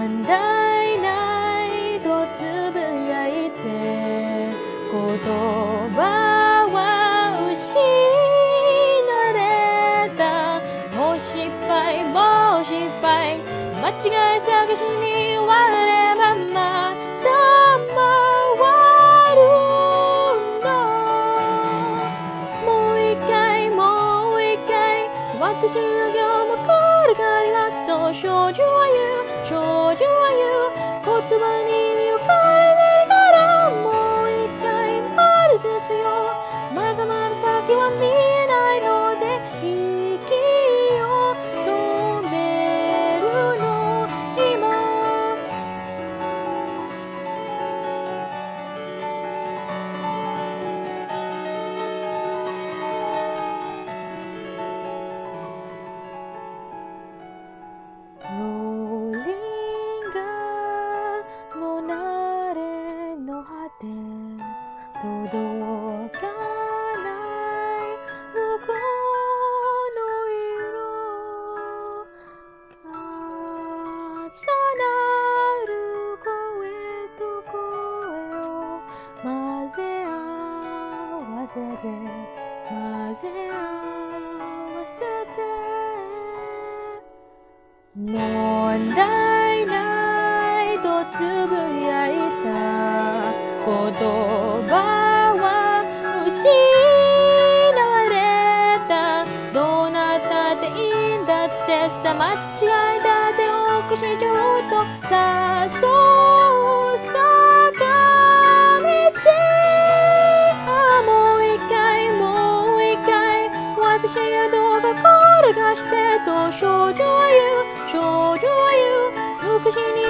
問題ないとつぶやいて言葉は失われた。もう失敗もう失敗間違い探しに追われままた回るの。もう一回もう一回私の今日もこれかりラスト少女は言う。少女は言う。言葉に意味を変えないからもう一回まるですよ。まだまだ先は見えないので合わせて混ぜ合わせて問題ないとつぶやいた。言葉は失われた。どうなった。っていいんだってさ間違いだっておかしいちょっとさそと少女は言う少女は言う昔に